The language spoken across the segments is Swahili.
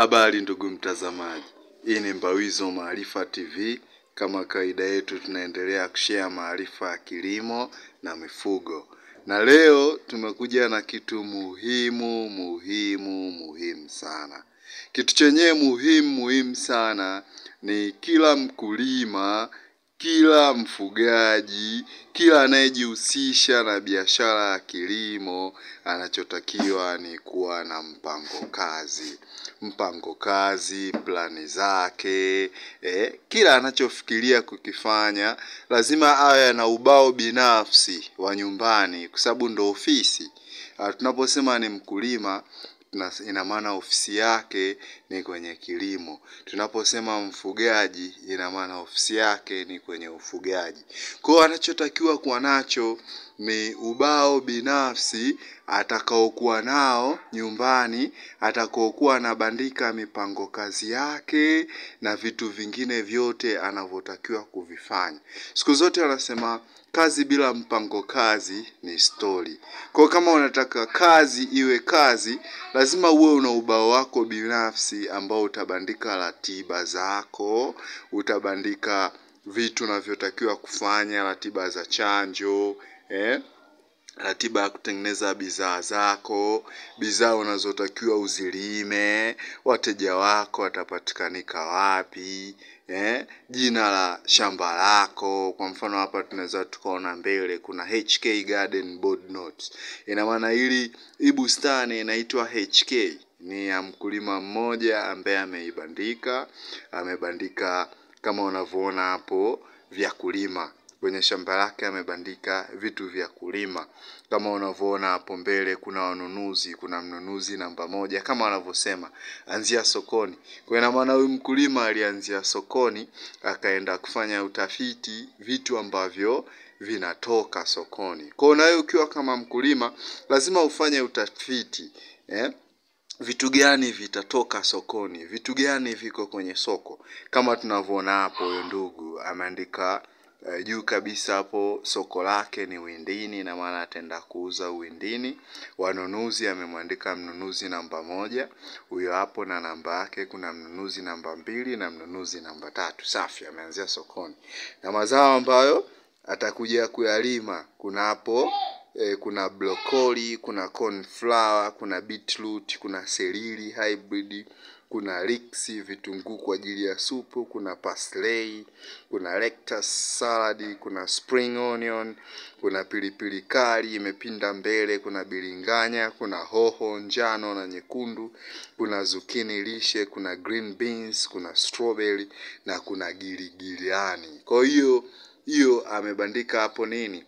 Habari ndugu mtazamaji, hii ni Mbawizo Maarifa TV. Kama kawaida yetu, tunaendelea kushare maarifa ya kilimo na mifugo, na leo tumekuja na kitu muhimu muhimu muhimu sana. Kitu chenyewe muhimu muhimu sana ni kila mkulima, kila mfugaji, kila anayejihusisha na biashara ya kilimo anachotakiwa ni kuwa na mpango kazi mpango kazi, plani zake eh, kila anachofikiria kukifanya lazima awe na ubao binafsi wa nyumbani, kwa sababu ndo ofisi. Ah, Tunaposema ni mkulima ina maana ofisi yake ni kwenye kilimo. Tunaposema mfugaji, ina maana ofisi yake ni kwenye ufugaji. Kwa hiyo anachotakiwa kuwa nacho ni ubao binafsi atakaokuwa nao nyumbani, atakaokuwa anabandika mipango kazi yake na vitu vingine vyote anavyotakiwa kuvifanya. Siku zote wanasema kazi bila mpango kazi ni stori. Kwa kama unataka kazi iwe kazi, lazima uwe una ubao wako binafsi ambao utabandika ratiba zako, utabandika vitu unavyotakiwa kufanya, ratiba za chanjo, eh? Ratiba ya kutengeneza bidhaa zako, bidhaa unazotakiwa uzilime, wateja wako watapatikanika wapi, eh? jina la shamba lako. Kwa mfano hapa tunaweza tukaona mbele kuna HK Garden Board Notes, ina maana hili hii bustani inaitwa HK ni ya mkulima mmoja ambaye ameibandika, amebandika kama unavyoona hapo vya kulima kwenye shamba lake amebandika vitu vya kulima kama unavyoona hapo mbele kuna wanunuzi kuna mnunuzi namba moja kama wanavyosema anzia sokoni kwa ina maana huyu mkulima alianzia sokoni akaenda kufanya utafiti vitu ambavyo vinatoka sokoni kwa hiyo na ukiwa kama mkulima lazima ufanye utafiti eh? vitu gani vitatoka sokoni, vitu gani viko kwenye soko. Kama tunavyoona hapo, huyo ndugu ameandika eh, juu kabisa hapo, soko lake ni Windini, na maana ataenda kuuza Windini. Wanunuzi amemwandika mnunuzi namba moja, huyo hapo, na namba yake kuna mnunuzi namba mbili na mnunuzi namba tatu. Safi, ameanzia sokoni na mazao ambayo atakuja kuyalima. Kuna hapo eh, kuna brokoli, kuna cornflower, kuna beetroot, kuna selili hybrid, kuna liksi, vitunguu kwa ajili ya supu, kuna parsley, kuna lettuce salad, kuna spring onion, kuna pilipili kali imepinda mbele, kuna bilinganya, kuna hoho njano na nyekundu, kuna zukini lishe, kuna green beans, kuna strawberry na kuna giligiliani. Kwa hiyo hiyo amebandika hapo nini?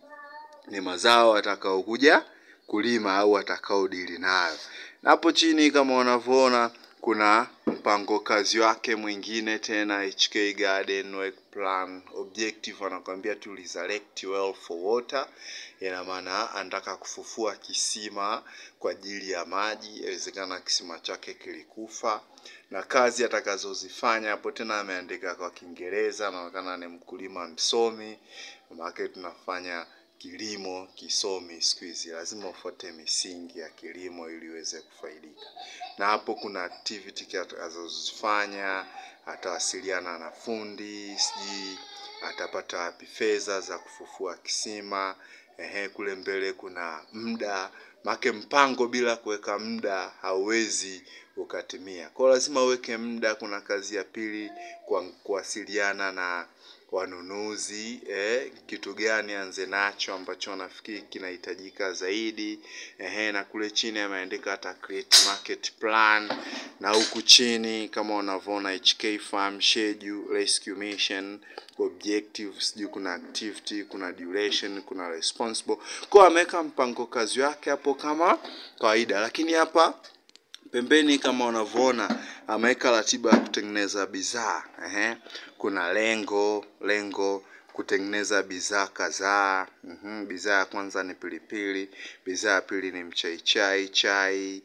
ni mazao atakaokuja kulima au atakao dili nayo. Na hapo chini kama unavyoona kuna mpango kazi wake mwingine tena HK Garden Work Plan. Objective anakuambia to resurrect well for water. Ina maana anataka kufufua kisima kwa ajili ya maji, inawezekana kisima chake kilikufa. Na kazi atakazozifanya hapo tena ameandika kwa Kiingereza, anaonekana ni mkulima msomi, maana tunafanya kilimo kisomi siku hizi, lazima ufuate misingi ya kilimo ili uweze kufaidika. Na hapo kuna activity atazozifanya, atawasiliana na fundi, sijui atapata wapi fedha za kufufua kisima. Ehe, kule mbele kuna muda make mpango bila kuweka muda hauwezi ukatimia. Kwa lazima uweke muda. Kuna kazi ya pili kwa kuwasiliana na wanunuzi eh, kitu gani anze nacho ambacho nafikiri kinahitajika zaidi eh, na kule chini ameandika hata create market plan, na huku chini kama unavyoona HK Farm schedule, rescue mission, objective, sijui kuna activity, kuna duration, kuna responsible. Kwa ameweka mpango kazi wake hapo kama kawaida, lakini hapa pembeni kama unavyoona ameweka ratiba ya kutengeneza bidhaa ehe. Kuna lengo lengo kutengeneza bidhaa kadhaa. Mhm, bidhaa ya kwanza ni pilipili, bidhaa ya pili ni mchaichai chai,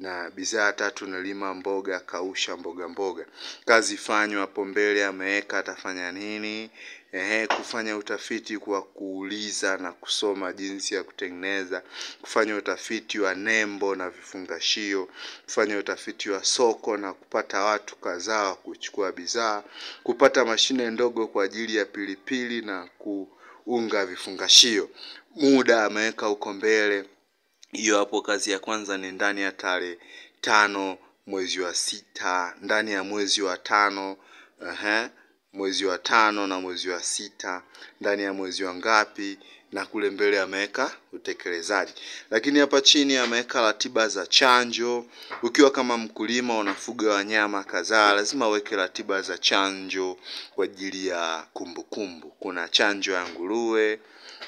na bidhaa tatu nalima mboga, kausha mboga mboga. Kazi fanywa hapo mbele, ameweka atafanya nini? Ehe, kufanya utafiti kwa kuuliza na kusoma jinsi ya kutengeneza, kufanya utafiti wa nembo na vifungashio, kufanya utafiti wa soko na kupata watu kadhaa wa kuchukua bidhaa, kupata mashine ndogo kwa ajili ya pilipili na kuunga vifungashio. Muda ameweka huko mbele, hiyo hapo kazi ya kwanza ni ndani ya tarehe tano mwezi wa sita, ndani ya mwezi wa tano, ehe, mwezi wa tano na mwezi wa sita, ndani ya mwezi wa ngapi, na kule mbele ameweka utekelezaji. Lakini hapa chini ameweka ratiba za chanjo. Ukiwa kama mkulima unafuga wanyama kadhaa, lazima uweke ratiba za chanjo kwa ajili ya kumbukumbu. Kuna chanjo ya nguruwe,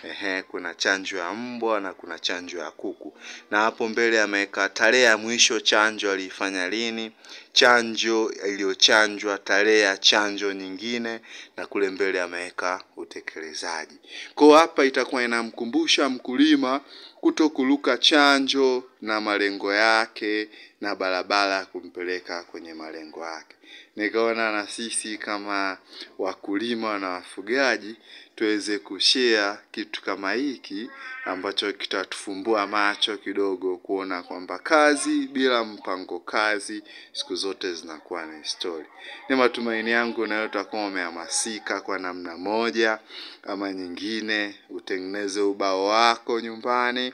ehe, kuna chanjo ya mbwa na kuna chanjo ya kuku. Na hapo mbele ameweka tarehe ya mwisho chanjo aliifanya lini, chanjo iliyochanjwa, tarehe ya chanjo nyingine, na kule mbele ameweka utekelezaji. Kwa hapa itakuwa inamkumbusha mkulima kuto kuruka chanjo na malengo yake na barabara ya kumpeleka kwenye malengo yake. Nikaona na sisi kama wakulima na wafugaji tuweze kushare kitu kama hiki ambacho kitatufumbua macho kidogo kuona kwamba kazi bila mpango kazi siku zote zinakuwa ni story. Ni matumaini yangu nayo utakuwa umehamasika kwa namna moja ama nyingine, utengeneze ubao wako nyumbani,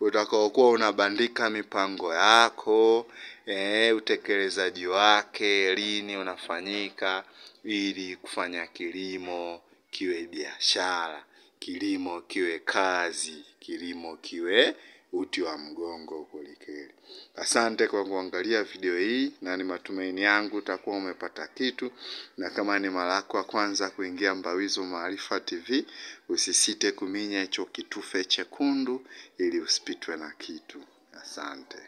utakaokuwa unabandika mipango yako, e, utekelezaji wake, lini unafanyika, ili kufanya kilimo kiwe biashara, kilimo kiwe kazi, kilimo kiwe uti wa mgongo kwelikweli. Asante kwa kuangalia video hii na ni matumaini yangu utakuwa umepata kitu, na kama ni mara yako ya kwanza kuingia Mbawizo Maarifa TV, usisite kuminya hicho kitufe chekundu ili usipitwe na kitu. Asante.